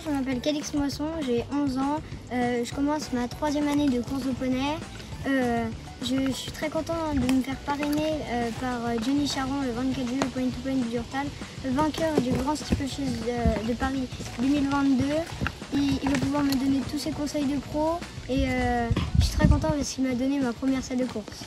Je m'appelle Calix Moisson, j'ai 11 ans. Euh, je commence ma troisième année de course au poney. Je, suis très content de me faire parrainer euh, par euh, Johnny Charon, le 24 juillet au point to point du Hurtal, vainqueur du Grand Steeplechase de, de Paris 2022. Il, il, va pouvoir me donner tous ses conseils de pro et je suis très content parce qu'il m'a donné ma première salle de course.